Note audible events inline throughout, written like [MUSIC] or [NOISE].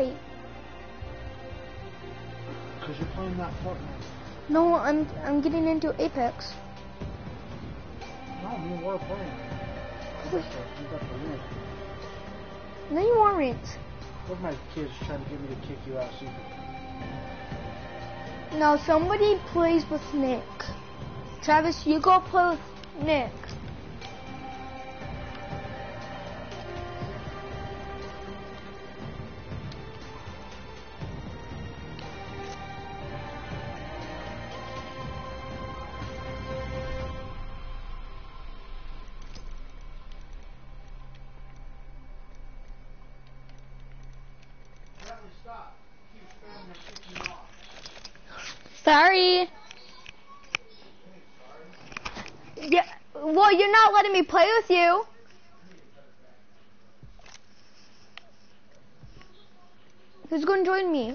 Why? Because you're playing that Fortnite. No, I'm I'm getting into Apex. No, and War playing. You got the, you got the win. No, you aren't. Look, my kids trying to get me to kick you out secret. No, somebody plays with Nick. Travis, you go play with Nick. Letting me play with you. Who's going to join me?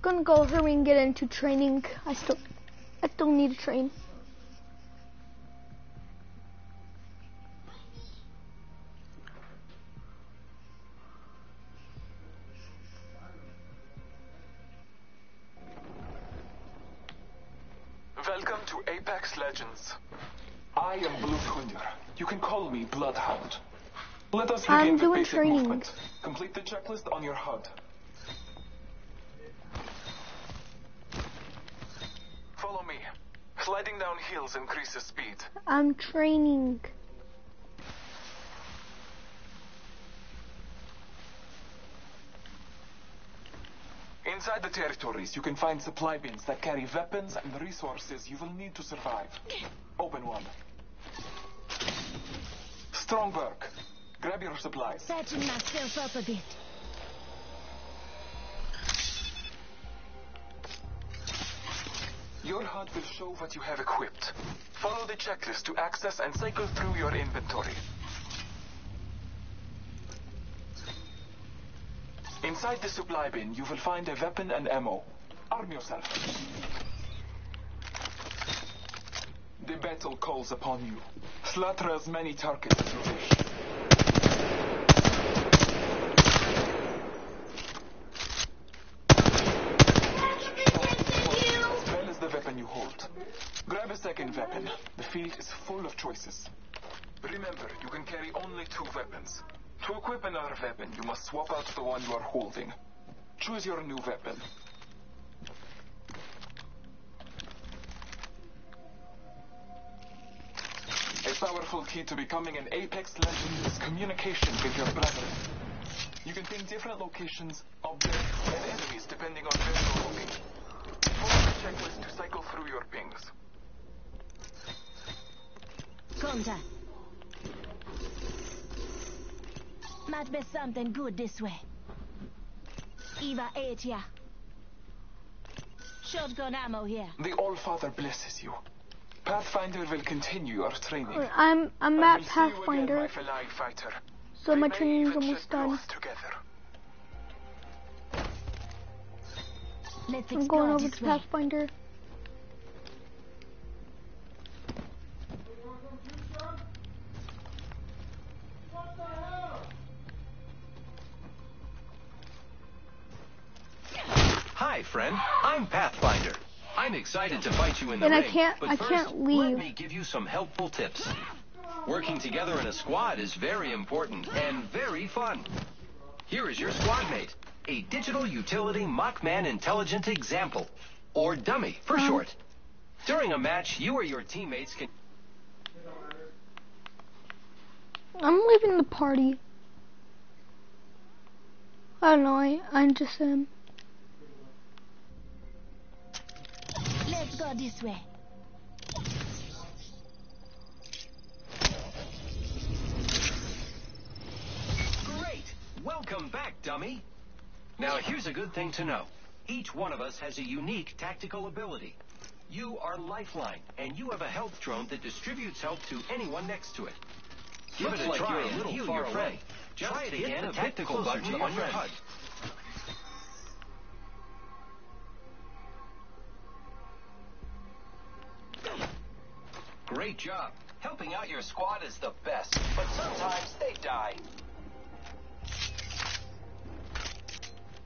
Gonna go hurry and get into training. I still, I still need to train. Bloodhound. Let us begin I'm doing training. movement. Complete the checklist on your HUD. Follow me. Sliding down hills increases speed. I'm training. Inside the territories, you can find supply bins that carry weapons and resources you will need to survive. Open one. Strongberg. Grab your supplies. Patching myself up a bit. Your HUD will show what you have equipped. Follow the checklist to access and cycle through your inventory. Inside the supply bin, you will find a weapon and ammo. Arm yourself. The battle calls upon you. Slaughter as many targets as you wish. As the weapon you hold. Grab a second weapon. The field is full of choices. Remember, you can carry only two weapons. To equip another weapon, you must swap out the one you are holding. Choose your new weapon. Powerful key to becoming an Apex Legend is communication with your brethren. You can ping different locations, objects, and enemies depending on where you're looking. Follow the checklist to cycle through your pings. Contact. Might be something good this way. Eva 8 here. Shotgun ammo here. The All-Father blesses you. Pathfinder will continue your training. I'm I'm I at will see again, Pathfinder, my fighter. so We my may training's even almost done. Together. Let's I'm going over to. Pathfinder. Hi, friend. I'm Pathfinder. I'm excited to fight you in the And I ring. can't- but I first, can't Let me give you some helpful tips. Working together in a squad is very important and very fun. Here is your squad mate, a digital utility Mockman intelligent example, or dummy for Um. short. During a match, you or your teammates can I'm leaving the party. I don't know. I I just am. Let's this way. Great! Welcome back, dummy. Now, here's a good thing to know. Each one of us has a unique tactical ability. You are Lifeline, and you have a health drone that distributes health to anyone next to it. Give Looks it a like try you're a and little heal far your friend. away. Just Try it hit again the a tactical closer button on your friend. HUD. Great job. Helping out your squad is the best, but sometimes they die.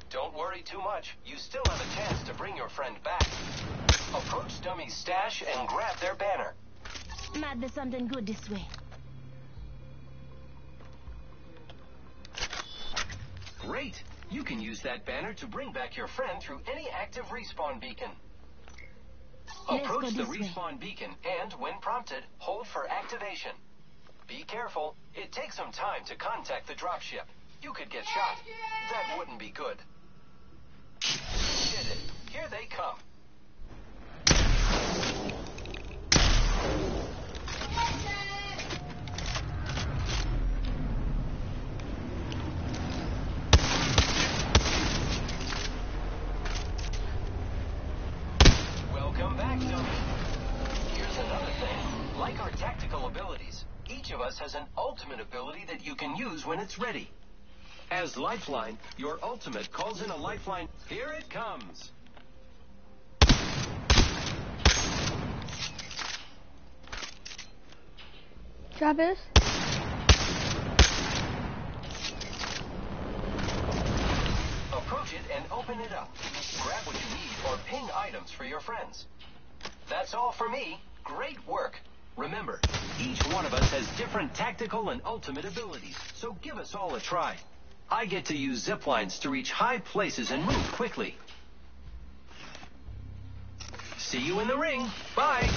Don't worry too much. You still have a chance to bring your friend back. Approach Dummy's stash and grab their banner. Might be something good this way. Great! You can use that banner to bring back your friend through any active respawn beacon. Approach the way. respawn beacon and, when prompted, hold for activation. Be careful. It takes some time to contact the dropship. You could get shot. That wouldn't be good. Did it. Here they come. Welcome back, Dummy. Here's another thing. Like our tactical abilities, each has an ultimate ability that you can use when it's ready. As Lifeline, your ultimate calls in a lifeline. Here it comes. Travis? Approach it and open it up. Grab what you need or ping items for your friends. That's all for me. Great work. Remember, each one of us has different tactical and ultimate abilities, so give us all a try. I get to use zip lines to reach high places and move quickly. See you in the ring. Bye.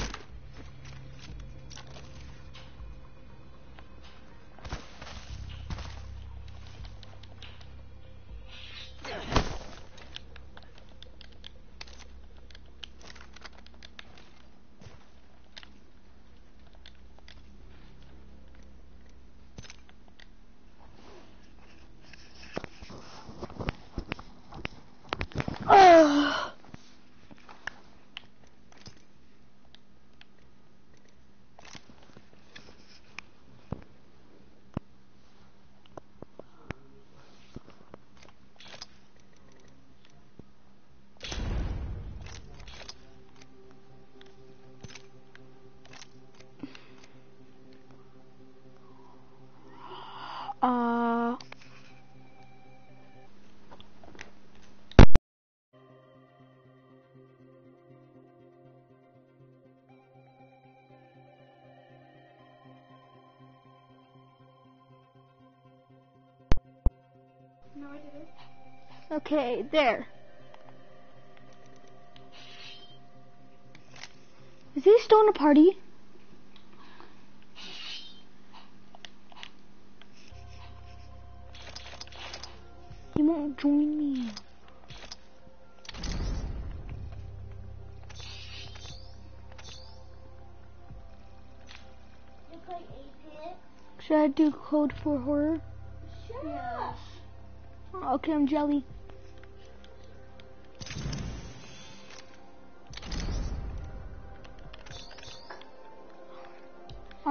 Okay, there. Is he still in a party? He won't join me. Should I do code for horror? Yeah. Oh, Okay, I'm jelly.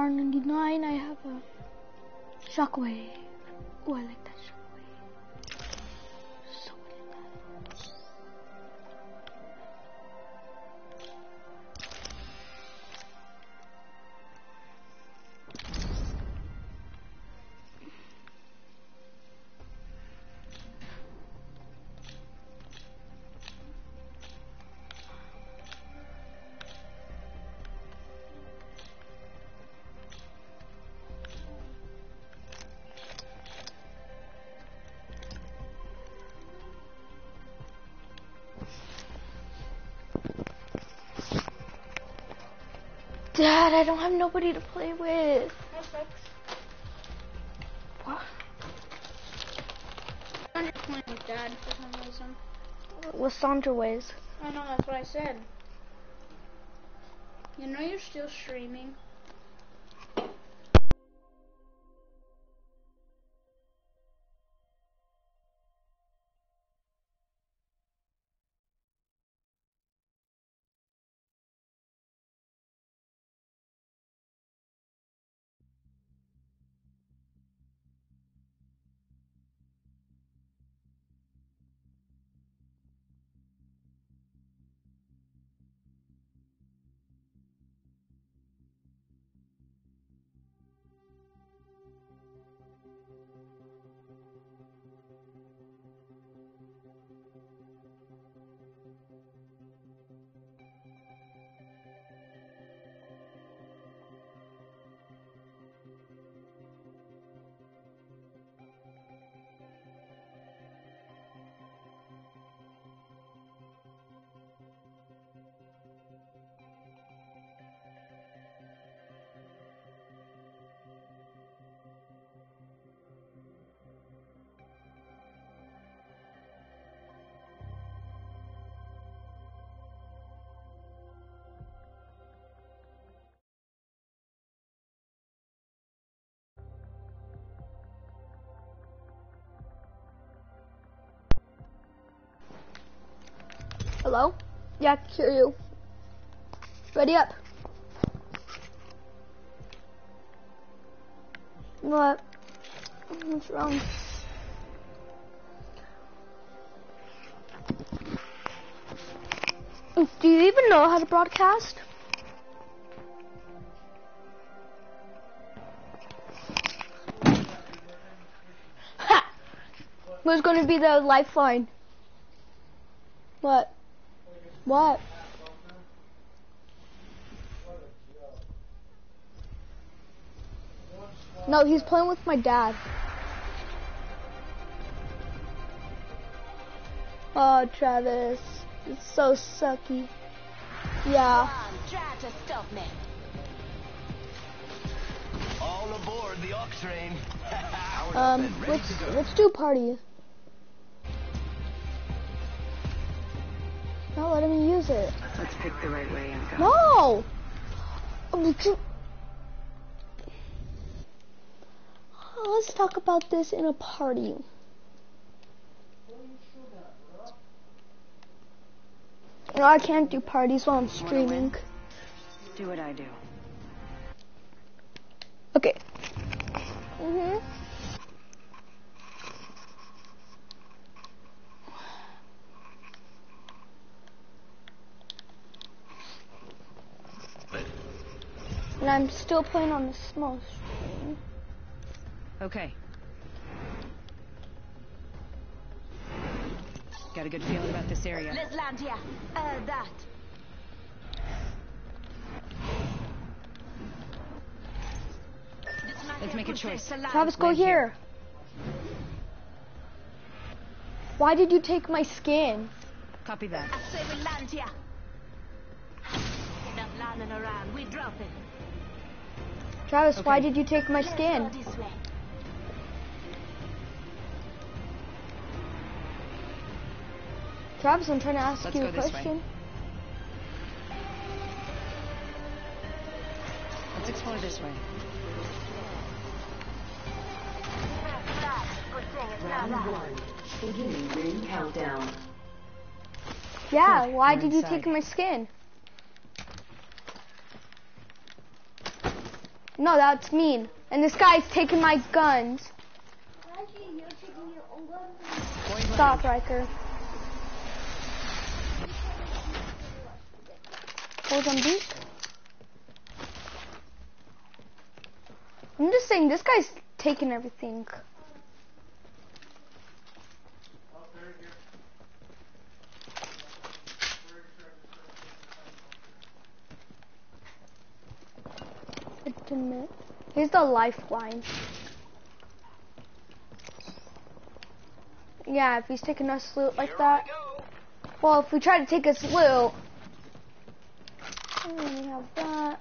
R ninety nine. I have a shockwave. Oh, I like I don't have nobody to play with. What? I'm just playing with dad for some reason. Lysandra ways. I know, that's what I said. You know you're still streaming. Hello? Yeah, I can hear you. Ready up. What? What's wrong? Do you even know how to broadcast? Ha! Who's going to be the lifeline? What? What? No, he's playing with my dad. Oh, Travis. It's so sucky. Yeah. Try to stop me. All aboard the Octrain. [LAUGHS] Um, let's, let's do party. Not letting me use it. Let's pick the right way and go. No! Let's talk about this in a party. No, I can't do parties while I'm streaming. Do what I do. Okay. Mhm. And I'm still playing on the small screen. Okay. Got a good feeling about this area. Let's land here. Uh, that. Let's make a choice. place to land. Travis, go here. here. Why did you take my skin? Copy that. I say we land here. Enough landing around. We drop it. Travis, why did you take my skin? go this way. Travis, I'm trying to ask Let's you go a this way. question. Let's explore this way. Round one, Beginning ring countdown. Yeah, why did you take my skin? No, that's mean. And this guy's taking my guns. Stop, Riker. Hold Mozambique? I'm just saying, this guy's taking everything. Admit. He's the lifeline. Yeah, if he's taking us loot like that. Well, if we try to take us loot. Hmm, we have that.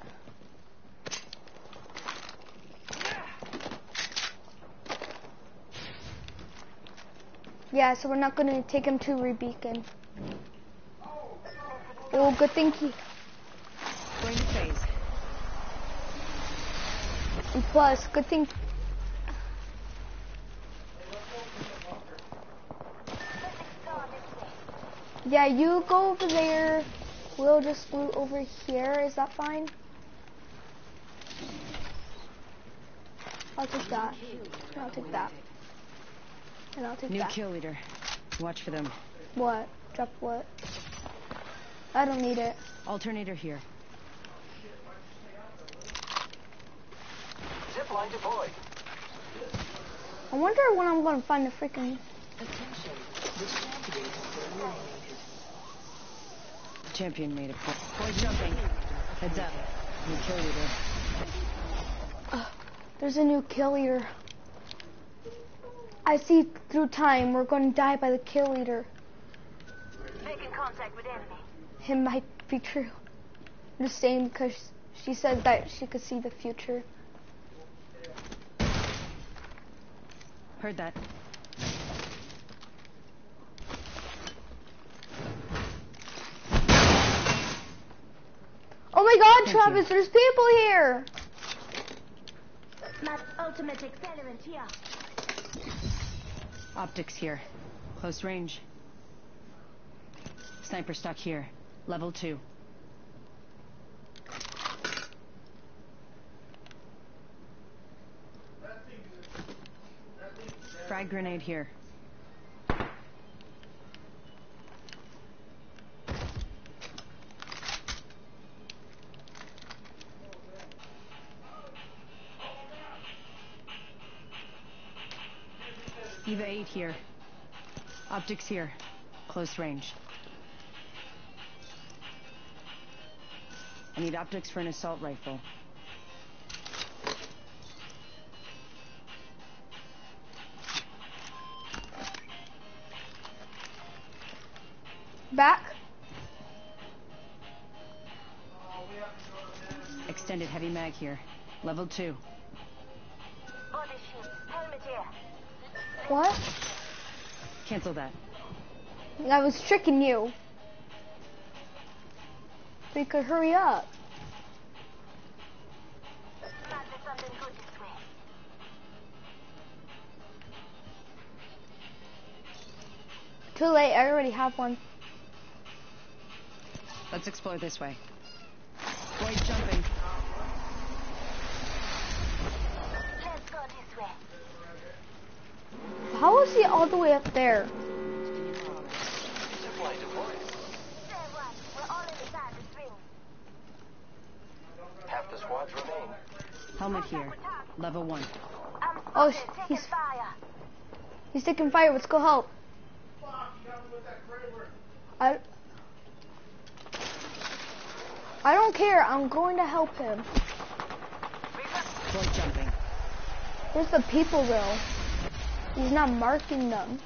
Yeah, so we're not gonna take him to Rebeacon. Oh, oh good thing he. Going to phase. And plus, good thing. Yeah, you go over there. We'll just loot over here. Is that fine? I'll take that. And I'll take that. And I'll take New that. kill leader. Watch for them. What? Drop what? I don't need it. Alternator here. Zipline deployed. I wonder when I'm gonna find the freaking. Champion made a point. Point jumping. Heads up. New kill leader. There's a new kill leader. I see through time we're going to die by the kill leader. Making contact with enemy. It might be true. The same because she said that she could see the future. Heard that. Oh my god, Thank Travis, there's people here! My ultimate accelerant here. Optics here. Close range. sniper stuck here. Level two. Frag grenade here. Eva 8 here. Optics here. Close range. I need optics for an assault rifle. Back. Extended heavy mag here. Level 2. Body shield. Helmet here. What? Cancel that. I was tricking you. We could hurry up. Might be something good this way. Too late. I already have one. Let's explore this way. Boy jumping. Let's go this way. How is he all the way up there? Supply deployed. Say what? We're all inside this ring. Half the squads remain. Helmet here. Level 1. I'm Oh, spotted. sh- Taking he's- fire. He's taking fire. Let's go help. I. I don't care. I'm going to help him. Boy jumping. Where's the people though? He's not marking them.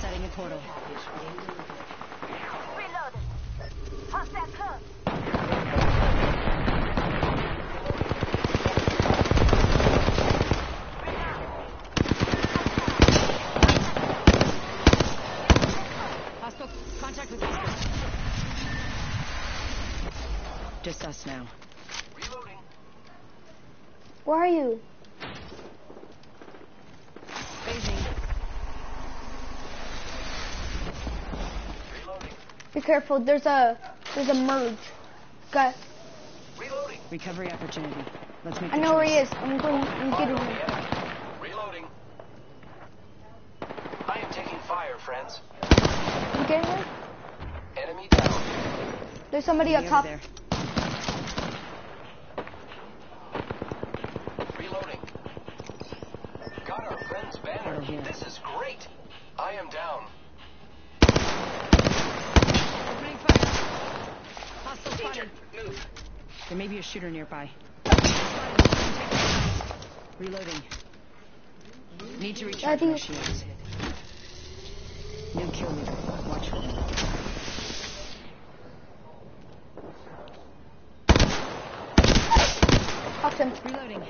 Setting a portal. Reloaded. Hostile close. Hostile. Contact with hostile. Just us now. Reloading. Where are you? Phasing. Reloading. Be careful. There's a there's a merge. Guy, Reloading. Recovery opportunity. Let's make I the know where he is. I'm going. I'm getting him. Reloading. I am taking fire, friends. I'm getting him. Enemy down. There's somebody up Over top. there. Reloading. Got our friend's banner. Portal here. This is great. I am down. Opening fire. Hostile spotted. Move. There may be a shooter nearby. Reloading. Need to recharge my shields. New kill leader. Watch for him. Help him. Reloading.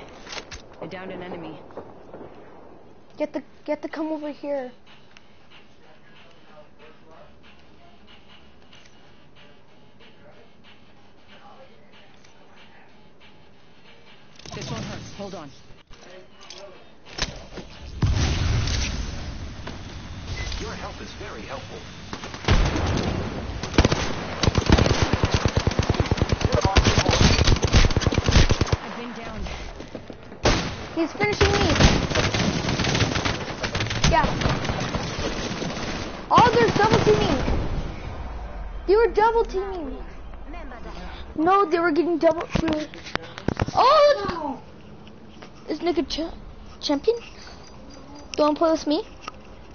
I downed an enemy. Get the get the come over here. Hold on. Your help is very helpful. I've been downed. He's finishing me. Yeah. Oh, there's double teaming. They were double teaming. Remember. No, they were getting double. they Oh! Is Nick a cha- champion? Do you want to play with me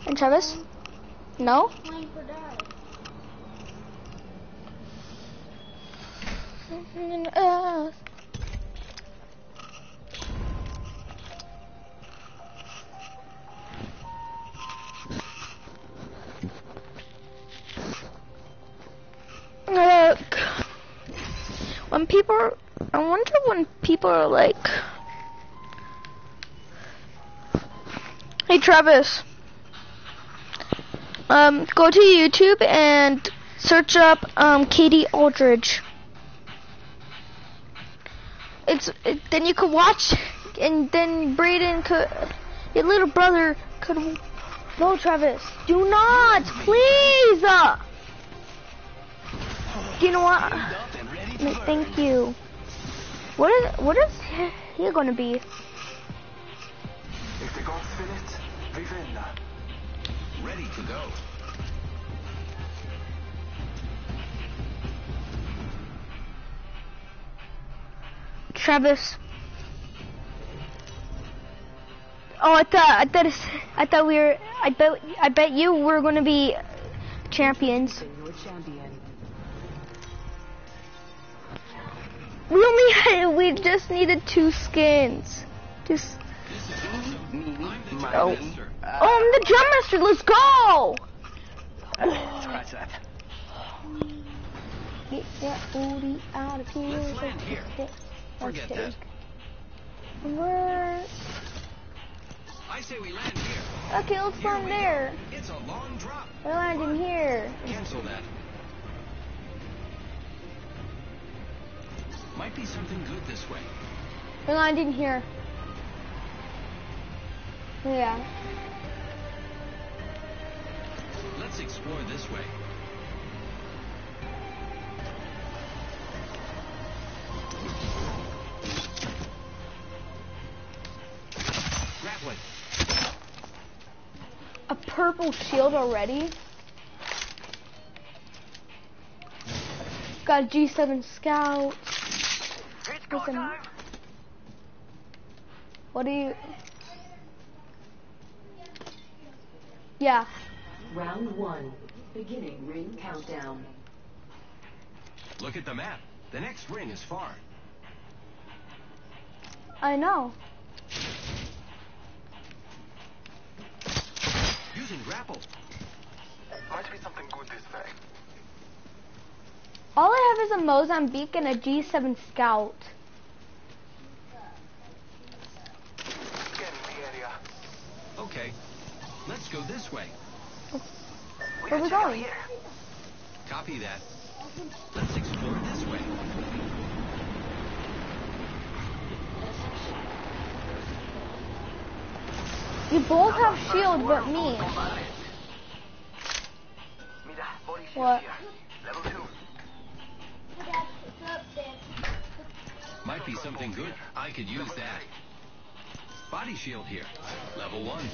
and Travis? No? Look, when people, I wonder when people are like, "Hey Travis, um, go to YouTube and search up um Katie Aldridge." it's it, then you could watch and then Brayden could your little brother could No, Travis. Do not, please. Uh, you know what? Thank you. What is what is he- gonna be? If the gods Vivenna. Ready to go. Travis. Oh, I thought I thought I thought we were. I bet I bet you were gonna be champions. We only had, we just needed two skins. Just This is awesome. I'm the Oh. Jam Master. oh, I'm the drum master. Let's go. Scratch that. Get that booty out of here. Let's land here. Forget that. Where? I say we land here. Okay, let's Here land we go. there. It's a long drop. We're landing here. Cancel that. Might be something good this way. We're landing here. Yeah. Let's explore this way. Grappling. A purple shield already. Got a G7 scout. Listen. What do you? Yeah. Round one. Beginning ring countdown. Look at the map. The next ring is far. I know. Using grapple. Might be something good this way. All I have is a Mozambique and a G7 scout. Scanning the area. Okay. Let's go this way. Where we going? Copy that. Let's explore this way. You both have shield but me. What? Might be something good. I could use that. Body shield here. Level one.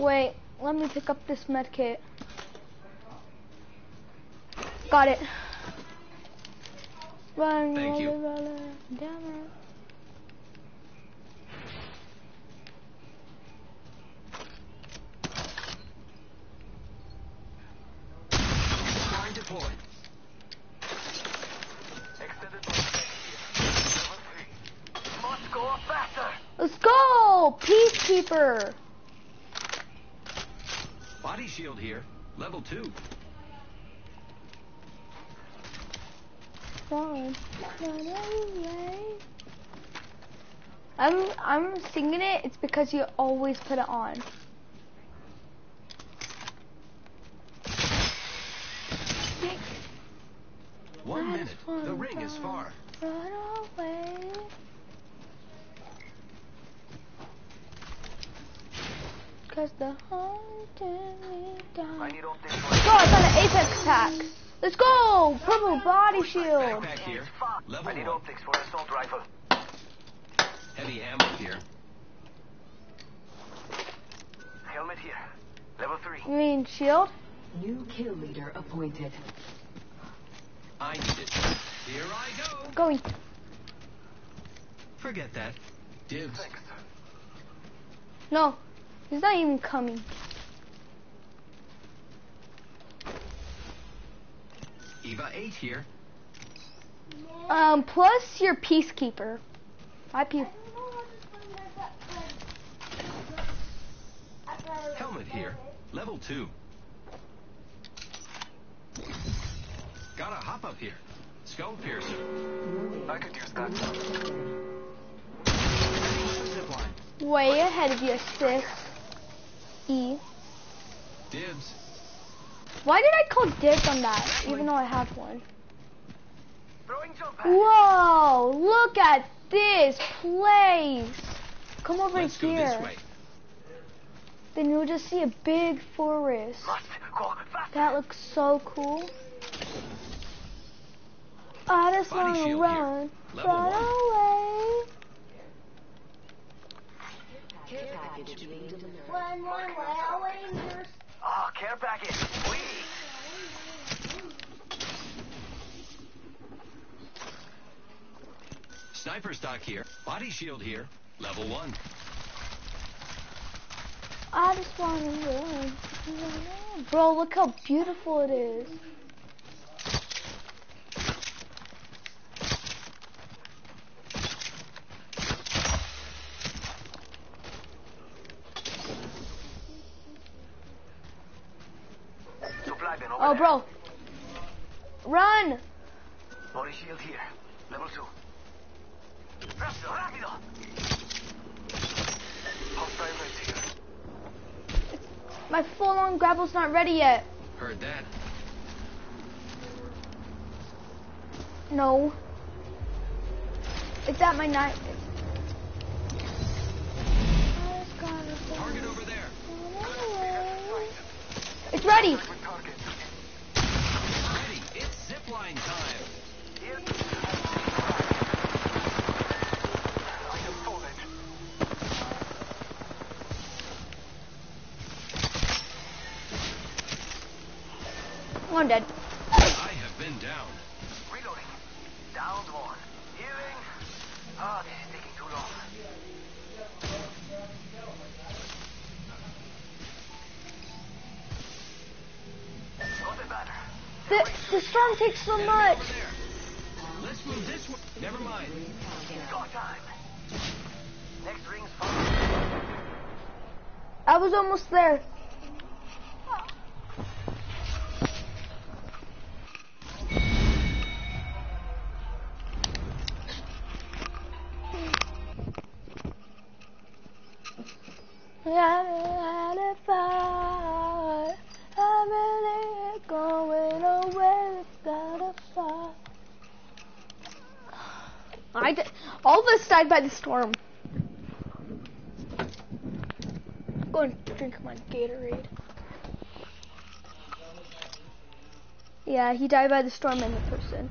Wait, let me pick up this med kit. Got it. Run, Thank you. roller, roller, down it. Extended Level. Must go faster. Let's go! Peacekeeper! Body shield here. Level two. Run, run away. I'm I'm singing it. It's because you always put it on. One minute. The ring is far. Run away. Cause the hunting me down. I need Go, I got an apex pack. Let's go! Purple body shield. Level I need optics for assault rifle. Heavy ammo here. Helmet here. Level three. You mean shield? New kill leader appointed. I need it. Here I go. Going. Forget that. Dibs. Thanks. No, he's not even coming. Eva 8 here. Um, plus your peacekeeper. My peace. Helmet here. Level 2. Gotta hop up here. Skull piercer. I could use that. Way ahead of you, sis. E. Dibs. Why did I call dibs on that, even though I have one? Whoa! Look at this place. Come over Let's here. Then you'll just see a big forest. That looks so cool. I just wanna run, Level run one. away. Care package being delivered. Run, run, away, Rangers. Ah, care package. Whee! Sniper stock here. Body shield here. Level one. I just wanna run, run. Bro, look how beautiful it is. Supply bin over Oh, bro. Run! Body shield here. Level two. Rapido, rapido! Hostile. My full-on grapple's not ready yet. Heard that. No. It's at my knife. Target over there. It's ready. With target. Ready. It's time. I have fallen. I'm dead. I have been down. Reloading. Down one. Healing. Ah, this is The, the storm takes so much. Let's move this way. Never mind. Go time. Next ring's far. I was almost there. I'm really going away without a fight. I all of us died by the storm. Go and drink my Gatorade. Yeah, he died by the storm in the person.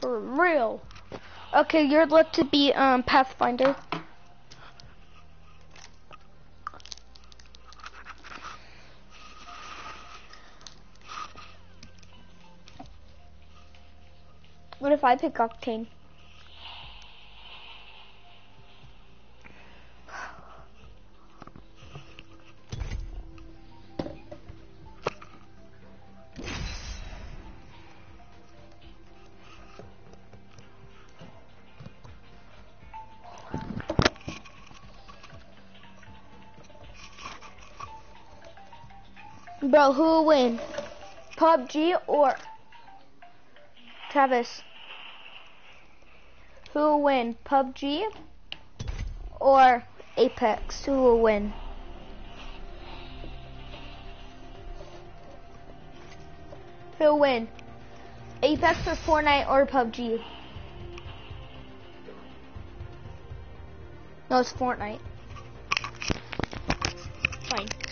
For real. Okay, you're left to be um Pathfinder. I pick Octane? Bro, who will win? PUBG or Travis? Who will win? PUBG or Apex? Who will win? Who will win? Apex or Fortnite or PUBG? No, it's Fortnite. Fine.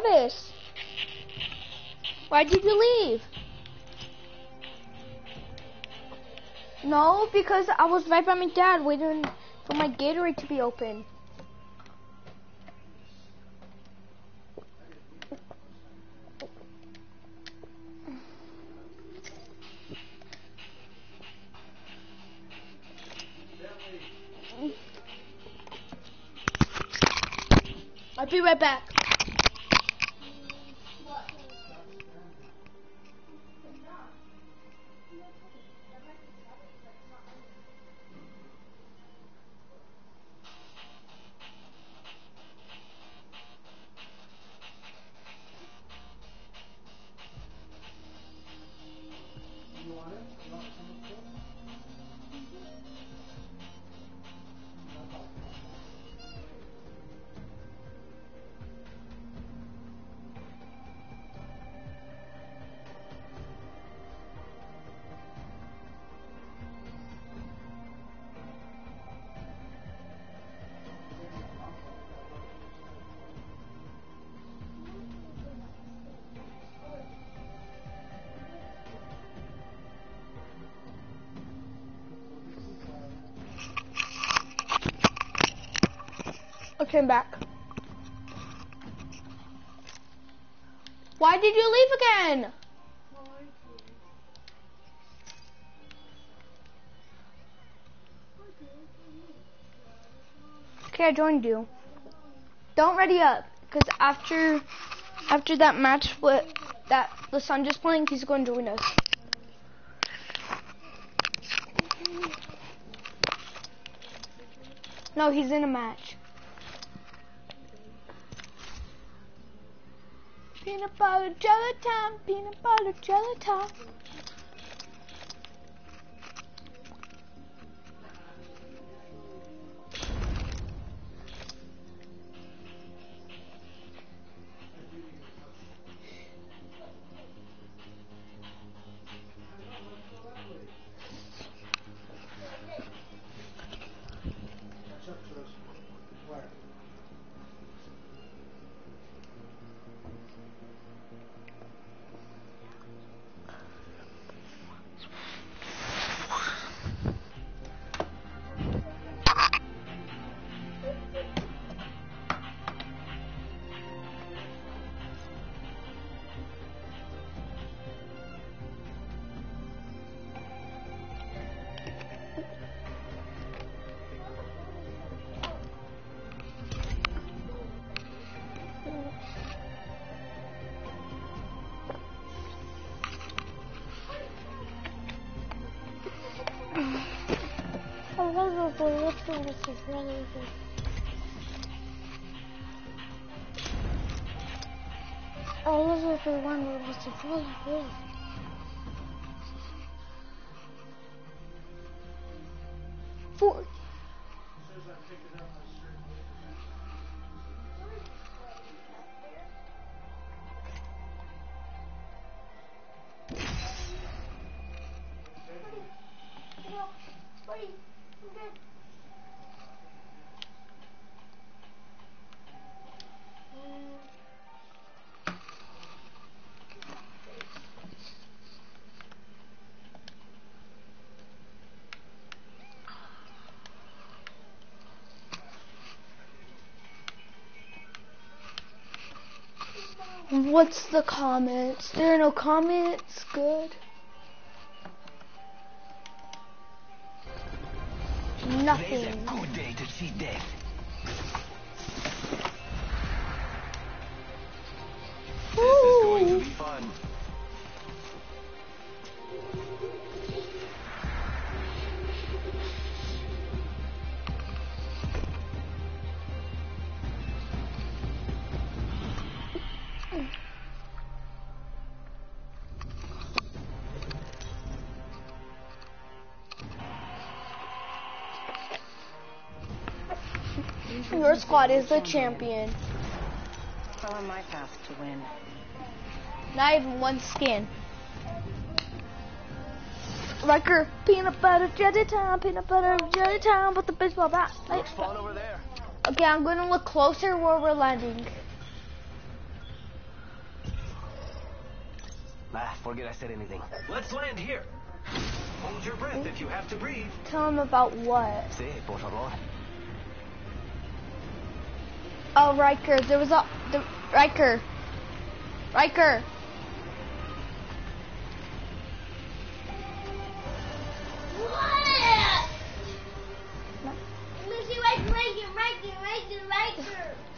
Travis, why did you leave? No, because I was right by my dad waiting for my Gatorade to be open. I'll be right back. I joined you. Don't ready up, because after after that match with that the sun just playing, he's going to join us. No, he's in a match. Peanut butter jelly time, peanut butter jelly time. Oh, let's go, let's go, let's go, let's go. Oh, let's go What's the comments? There are no comments. Good. Nothing. good day to see death. Your squad is the champion. Follow my path to win. Not even one skin. Riker, peanut butter jelly time, peanut butter jelly time, with the baseball bat. Looks fun over there. Okay, I'm gonna look closer where we're landing. Ah, forget I said anything. Let's land here. Hold your breath if you have to breathe. Tell him about what? Sí, por favor. Oh, Riker, there was a the Riker. Riker.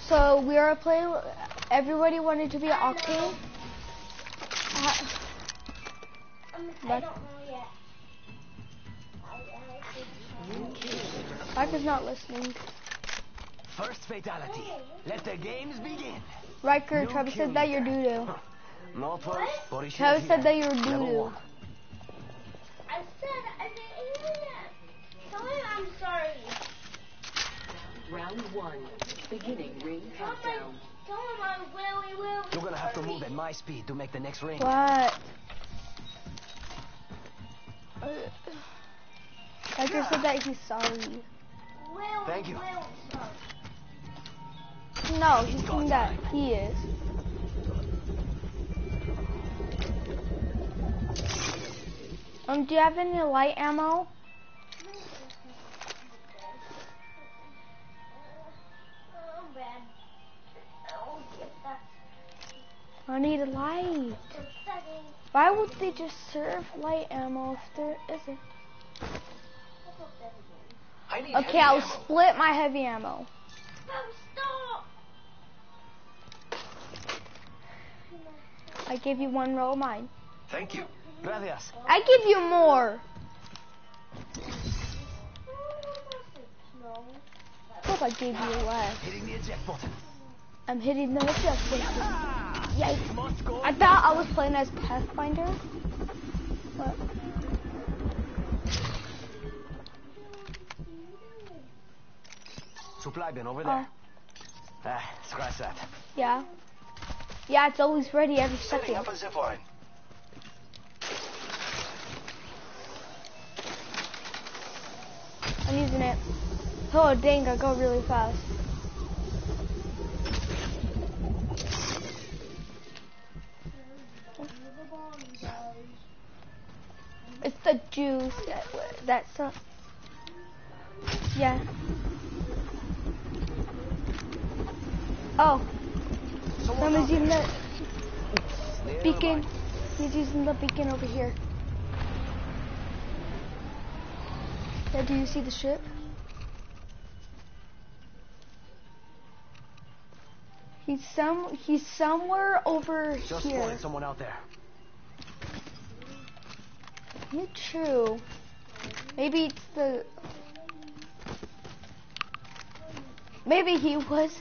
So we are playing. Everybody wanted to be Octane. Uh, but Riker's not listening. First fatality. Let the games begin. Riker, No Travis said that you're there. doo doo. No pulse, body shield Travis said that you were Level doo-doo. one. I said I didn't hear that. Tell him I'm sorry. Round one. Beginning ring Tell him, countdown. tell him I'm really, really You're gonna have to move at my speed to make the next ring. What? [SIGHS] Riker said that he's sorry. Will, Thank you. No, he's saying that he is. Um, do you have any light ammo? I won't get that I need a light. Why would they just serve light ammo if there isn't? Okay, I'll ammo. split my heavy ammo. I give you one roll of mine. Thank you. Gracias. I give you more. I hope I gave you less. Hitting the eject button. I'm hitting the eject button. Ah! Yikes. I thought I was playing as Pathfinder. But Supply bin over there. Ah, scratch that. yeah. Yeah, it's always ready every Setting second. up a zip line. I'm using it. Oh dang, I go really fast. It's the juice that that's uh, yeah. Oh, someone's using the beacon. He's using the beacon over here. Yeah, do you see the ship? He's some he's somewhere over Just here. spotted someone out there. You true. Maybe it's the Maybe he was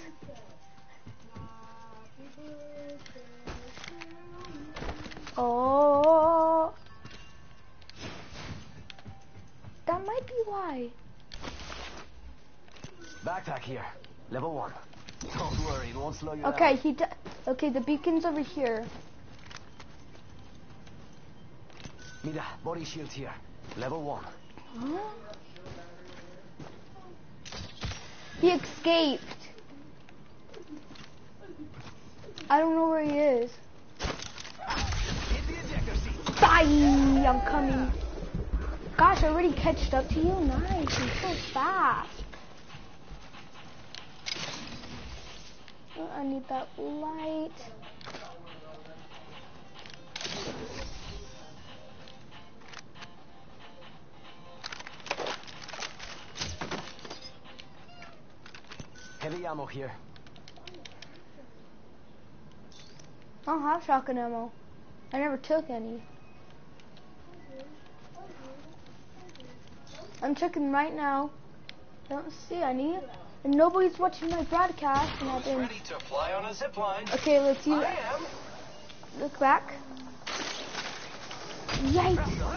Oh That might be why. Backpack here. Level one. Don't worry, it won't slow you Okay, down. he okay, the beacon's over here. Mira, body shield here. Level one. Huh? He escaped. I don't know where he is. Hit the ejector seat. Bye! I'm coming. Gosh, I already catched up to you. Nice. You're so fast. Oh, I need that light. Heavy ammo here. I don't have shotgun ammo. I never took any. I'm checking right now. I don't see any. And nobody's watching my broadcast. And I've been... ready to fly on a zip line? Okay, let's see. I am. Look back. Yikes.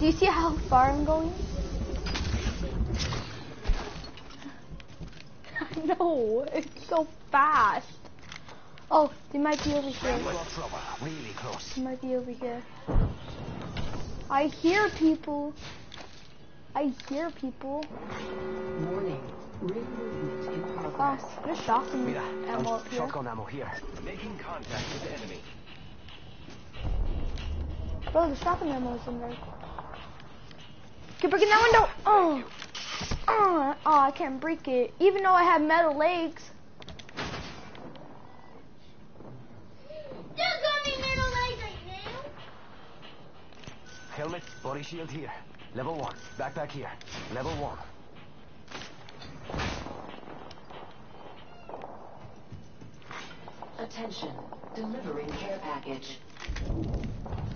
Do you see how far I'm going? [LAUGHS] no, it's so fast. Oh, they might be over here. Really close. They might be over here. I hear people. I hear people. Warning. Ring movement in Oh, progress. there's shotgun Mira, ammo up here. shotgun ammo here. Making contact with the enemy. Bro, the shotgun ammo is in there. Keep breaking that window. Oh. Oh, oh, I can't break it. Even though I have metal legs. Just got me middle legs right now. Helmet, body shield here. Level one. Backpack here. Level one. Attention. Delivering care package.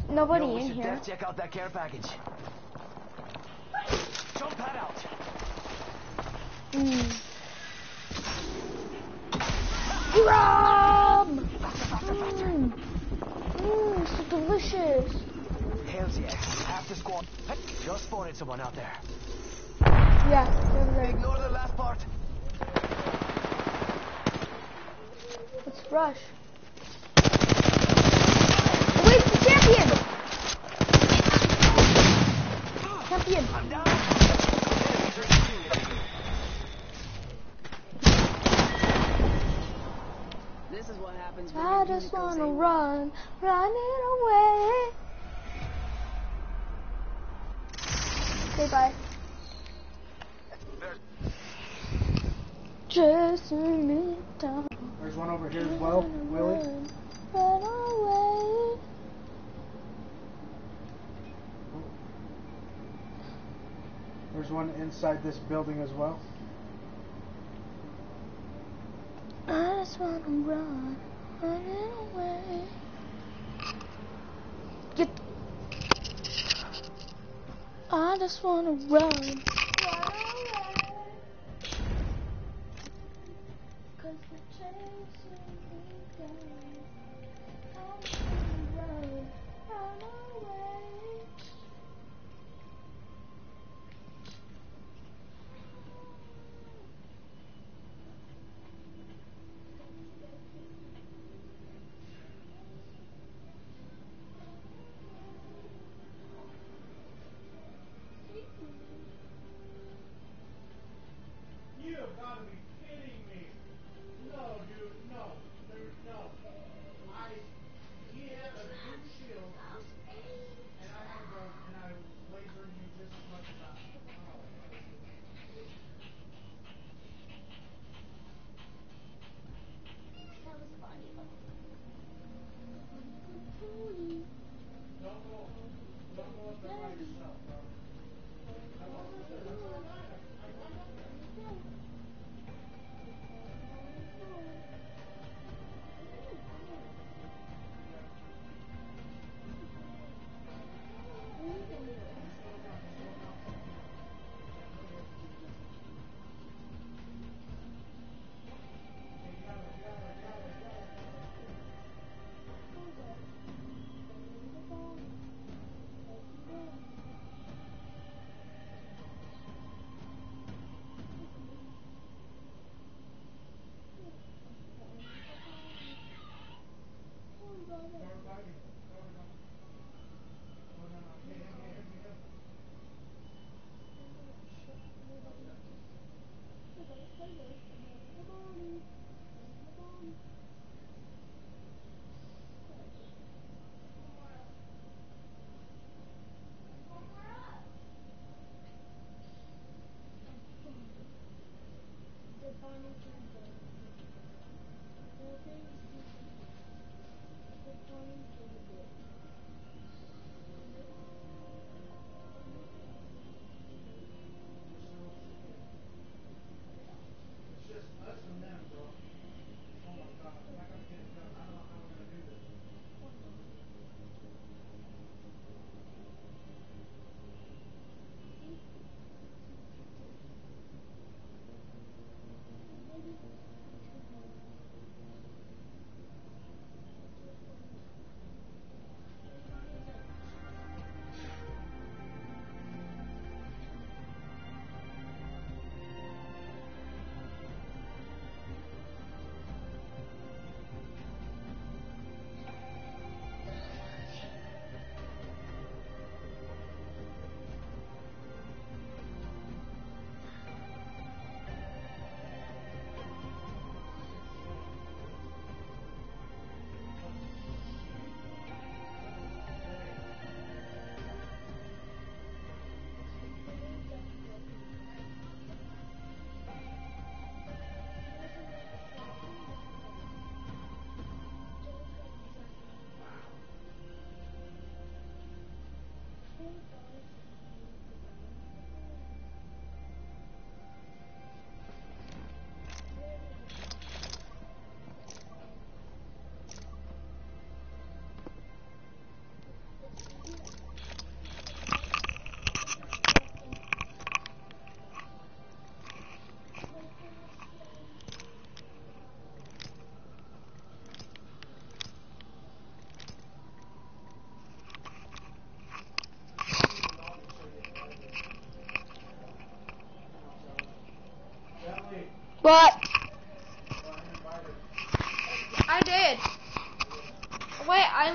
Nobody Yo, in here. def check out that care package. Jump pad out. Mm. Rum! Yeah. Half the squad. Hey, just spotted someone out there. Yeah, over there. Ignore the last part. Let's rush. Wait, the champion! Champion! I'm down. This is what happens when I just wanna AWOL. run, running away. Say bye. Just a minute down. There's one over here as well, Willie. Run away. There's one inside this building as well. I just wanna run, running away. Get. I just wanna run.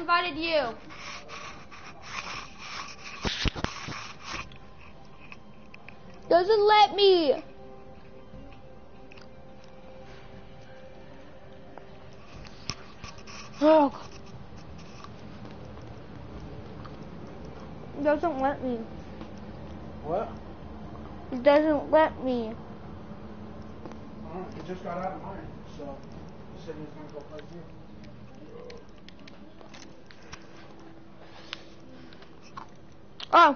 Invited you. Doesn't let me. Oh. Doesn't let me. What? It doesn't let me. Uh, he just got out of mine, so he said he was gonna go play you. Oh.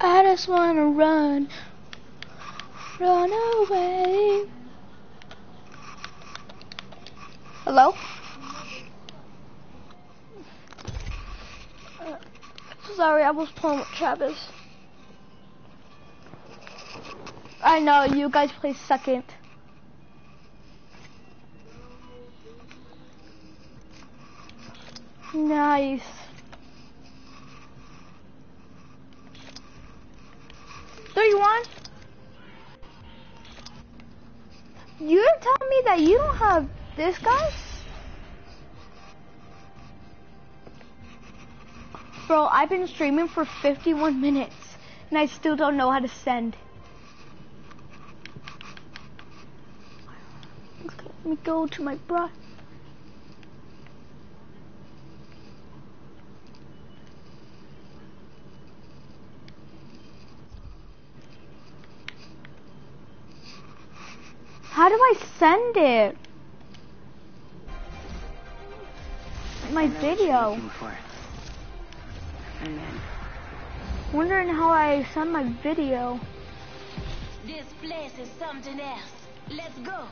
I just wanna run, run away. Hello? Sorry, I was playing with Travis. I know, you guys play second. Nice. Thirty-one. You're telling me that you don't have this guy? Bro, I've been streaming for 51 minutes and I still don't know how to send. Let me go to my brush. How do send it? My video. Wondering how I send my video. This place is something else. Let's go.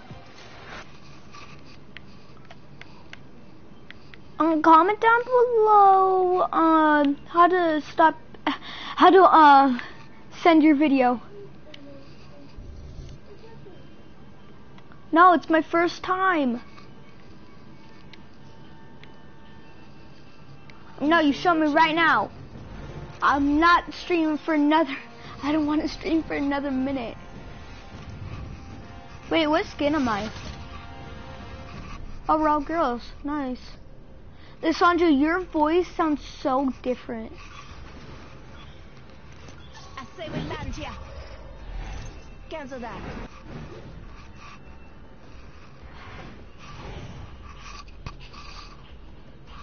Um, comment down below um how to stop, how to uh send your video. No, it's my first time. No, you show me right now. I'm not streaming for another. [LAUGHS] I don't want to stream for another minute. Wait, what skin am I? Oh, we're all girls. Nice. Lissandra, your voice sounds so different. I say here. Cancel that.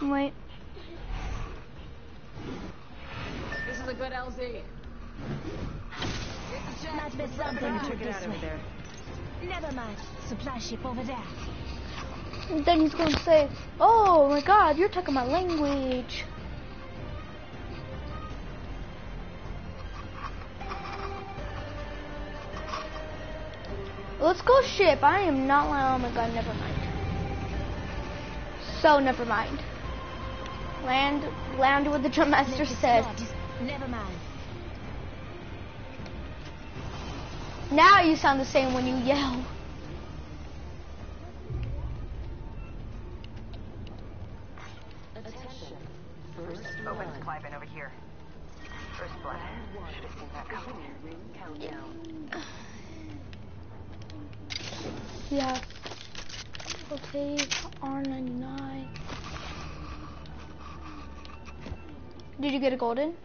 Wait. This is a good LZ. Might be something Let me good it this out over way. there. Never mind. Supply ship over there. And then he's gonna say, "Oh my God, you're talking my language." Let's go ship. I am not lying. Oh my God, never mind. So never mind. Land, land what the drum master said. Never mind. Now you sound the same when you yell. Open supply bin over here. First blood. Should have seen that coming. Yeah. Okay, R99. Did you get a golden?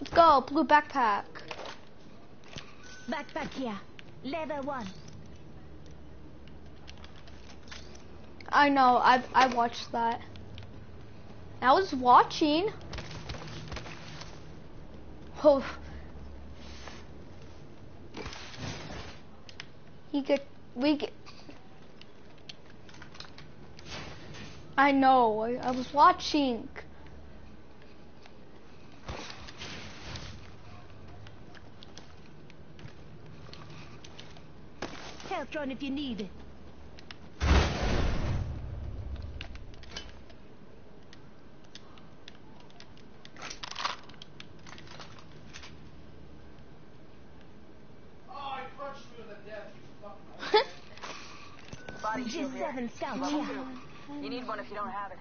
Let's go, blue backpack. Backpack here. Level one. I know, I I watched that. I was watching. Oh. He could, we get. I know. I, I was watching. Health John, if you need it. Oh, I crushed you to death, you fucking body shield here. G7 scout Level here. two. You need one if you don't have it.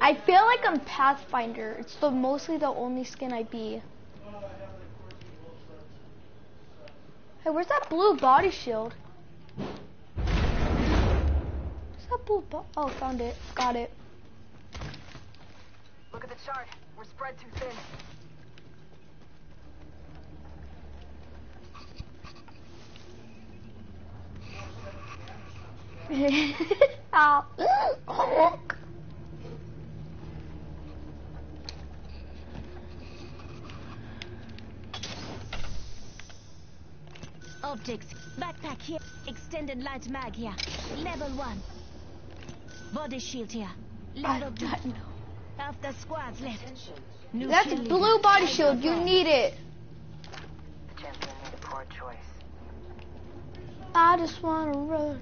I feel like I'm Pathfinder. It's the mostly the only skin I be. Hey, where's that blue body shield? Where's that blue bo- Oh, found it. Got it. Look at the chart. We're spread too thin. [LAUGHS] Oh, Ow. Optics. Backpack here. Extended light mag here. Level 1. Body shield here. Level 2. don't know. Half the squads left. New That's kill leader. blue body shield. You need it. Champion made a poor choice. I just wanna run.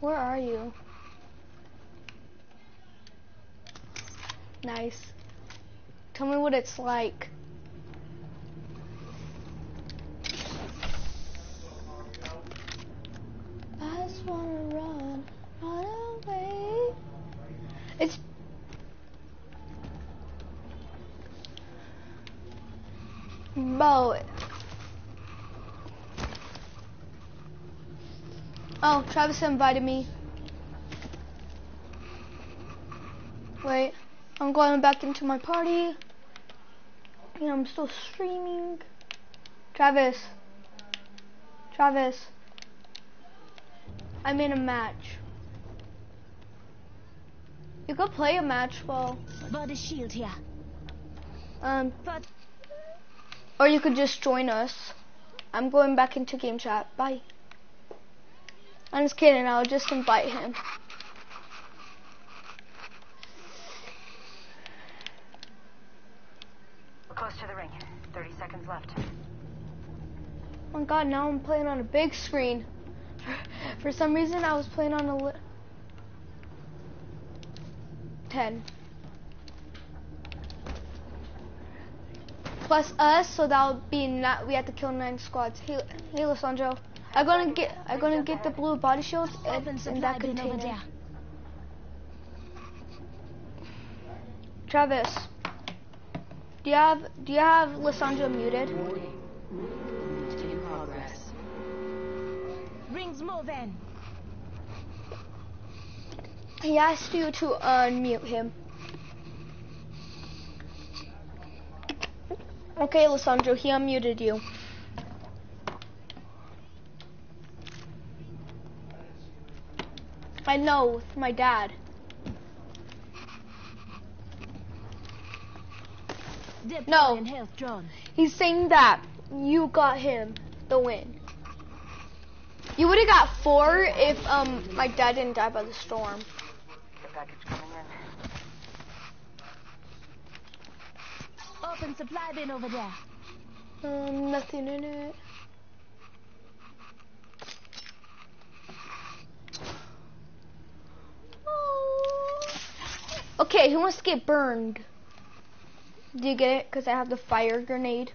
Where are you? Nice. Tell me what it's like. I just wanna run, run away. It's Bro. Travis invited me. Wait, I'm going back into my party. Yeah, I'm still streaming. Travis. Travis. I'm in a match. You could play a match, well, Body shield here. um, But or you could just join us. I'm going back into game chat. Bye. I'm just kidding. I'll just invite him. We're close to the ring. 30 seconds left. Oh my god, now I'm playing on a big screen. For some reason, I was playing on a li- 10. Plus us, so that would be not. We have to kill nine squads. Hey, hey, Lissandro. I'm gonna get. I'm gonna get the blue body shields and, and supply that over container. there. Travis, do you have do you have Lissandro muted? Warning. Movement in progress. Rings moving. He asked you to unmute him. Okay, Lissandro, he unmuted you. I know, with my dad. Deploying health drone. He's saying that you got him the win. You would have got four if um my dad didn't die by the storm. The package coming in. Open supply bin over there. Um, nothing in it. Oh. Okay, who wants to get burned? Do you get it? Because I have the fire grenade.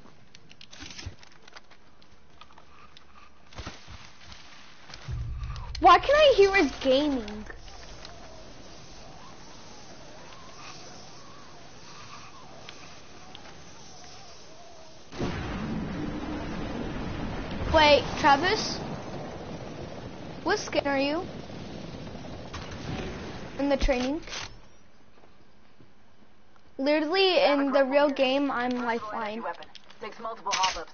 Why can I hear us gaming? Wait, Travis? What skin are you? In the training? Literally, in the real game, I'm Versatile energy lifeline. weapon. Takes multiple hop-ups.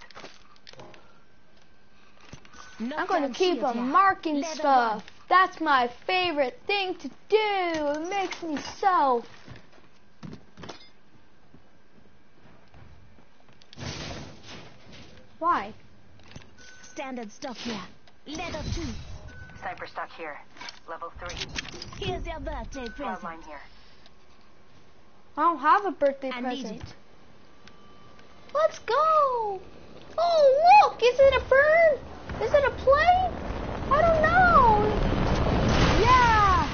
I'm going to keep on on marking stuff. That's my favorite thing to do. It makes me so. Why? Standard stuff here. Level 2. Sniper stock here. Level 3. Here's your birthday present. Flatline here. I don't have a birthday I present. Let's go. Oh, look. Is it a bird? Is it a plane? I don't know. Yeah.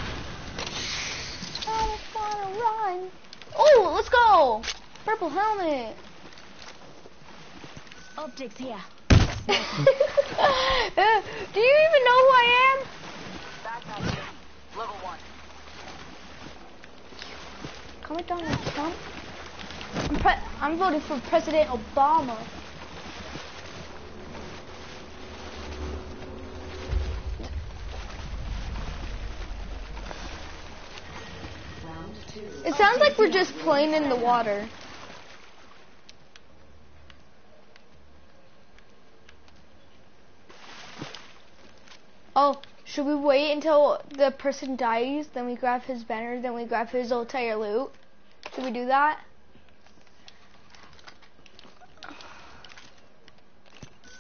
I just want to run. Oh, let's go. Purple helmet. Optics here. [LAUGHS] Do you even know who I am? Backpack here. Level one. Comment Donald Trump. I'm, I'm voting for President Obama. It sounds like we're just playing in the water. Oh, should we wait until the person dies, then we grab his banner, then we grab his entire loot? Should we do that?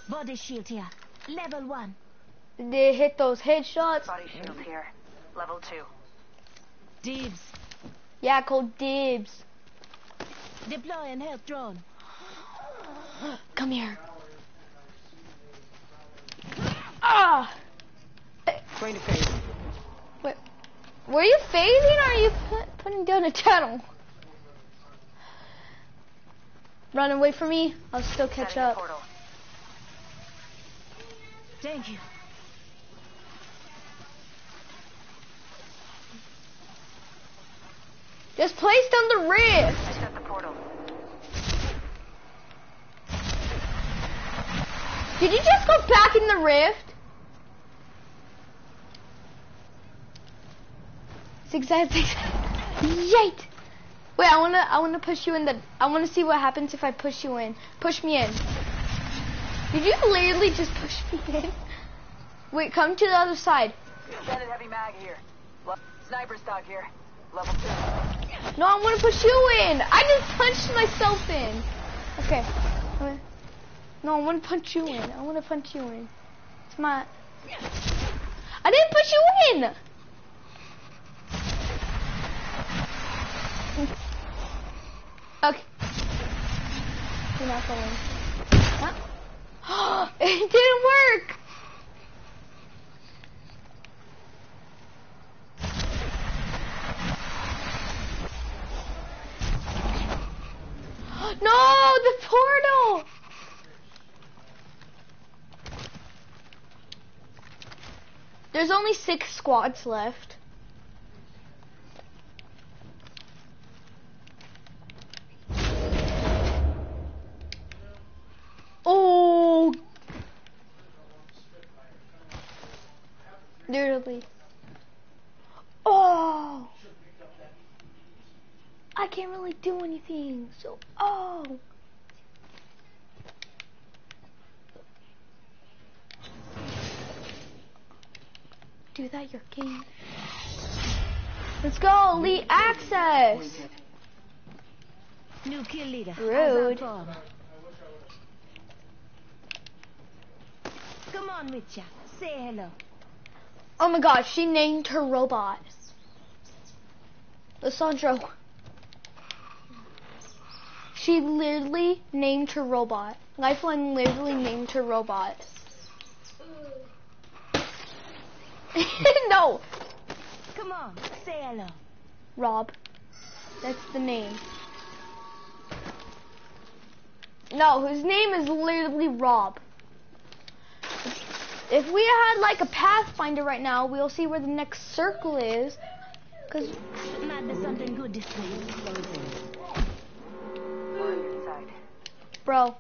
Body shield here. Level one. Did they hit those headshots? Body shield here. Level two. Dibs. Yeah, called dibs. Deploy and help drone. [GASPS] Come here. Ah! Going to phase. Wait, were you phasing or are you put, putting down a tunnel? Run away from me. I'll still catch Setting up. Thank you. Just place down the rift. I set the portal. Did you just go back in the rift? Zigzag, zigzag. Yate. Wait, I wanna, I wanna push you in the. I wanna see what happens if I push you in. Push me in. Did you literally just push me in? Wait, come to the other side. Extended heavy mag here. Le- sniper stock here. Level two. No, I want to push you in. I just punched myself in. Okay. Okay. No, I want to punch you in. I want to punch you in. It's my. I didn't push you in. Okay. You're not going. Huh? [GASPS] it didn't work. [GASPS] No, the portal. There's only six squads left. Oh, literally. Oh, I can't really do anything. So, oh. Do that, you're king. Let's go, elite access. New kill leader. Rude. Come on, Witcher. Say hello. Oh my gosh, she named her robot. Lissandro. She literally named her robot. Lifeline literally named her robot. [LAUGHS] no, Come on, say hello. Rob. That's the name. No, his name is literally Rob. If we had like a Pathfinder right now, we'll see where the next circle is. Cause Might be something good way. Bro,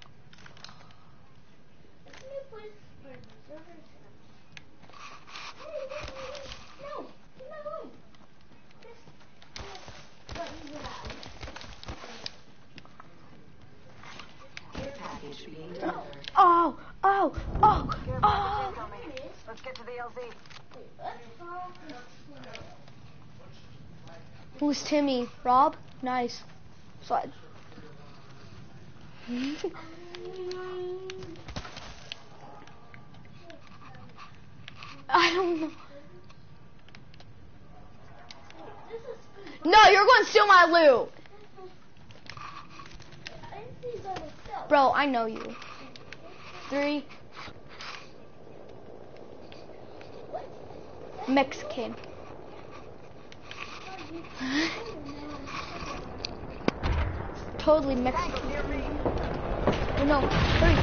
No, no. Package being delivered. oh, oh, oh, Careful, oh. the coming. Let's get to the LZ. Who's Timmy? Rob? Nice. Slide. [LAUGHS] I don't know. No, you're going to steal my loot. Bro, I know you. Three. Mexican. totally Mexican. Oh, no, hurry.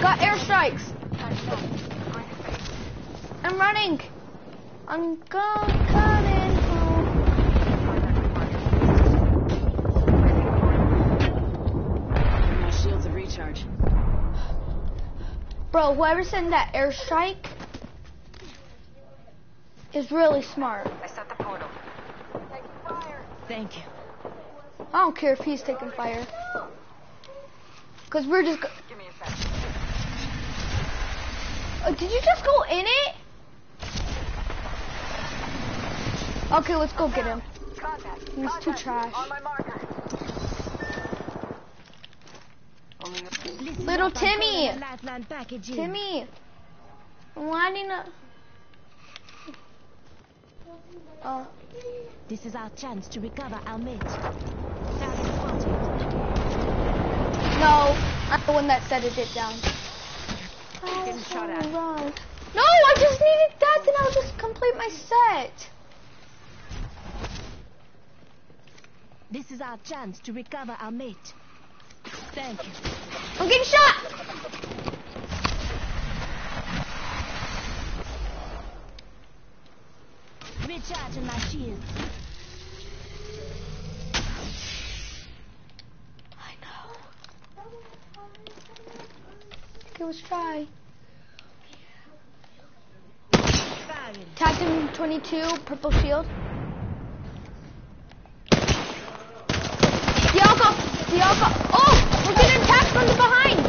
Got airstrikes. I'm running. I'm going. Bro, whoever sent that airstrike is really smart. I set the portal. Thank you. I don't care if he's taking fire. Cause we're just. Go- Give me a sec. Uh, did you just go in it? Okay, let's go get him. He's too trash. Little Timmy. calling a lifeline package in. Timmy, I'm lining up. Oh, This is our chance to recover our mate. No, I'm the one that set it down. Getting oh, shot at. Wrong. No, I just needed that, then I'll just complete my set. This is our chance to recover our mate. Thank you. I'm getting shot. Recharging my shields. I know. Okay, let's try. Him 22, purple shield. Dialga! Oh! We're getting attacked from the behind!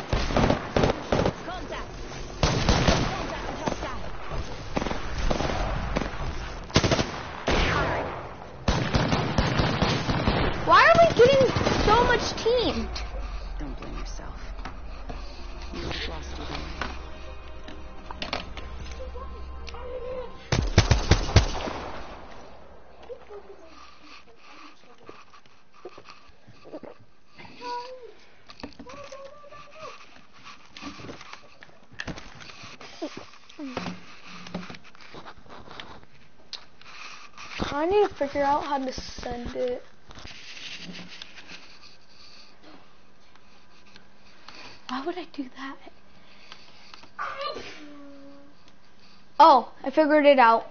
Why are we getting so much team? Don't blame yourself. Figure out how to send it. Why would I do that? Oh, I figured it out.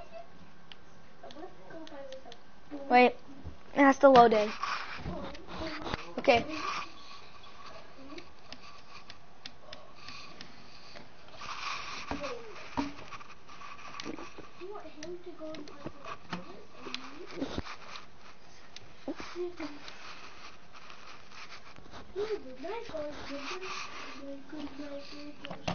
Wait, it has to load in. Okay. Good night, guys. Good night. Good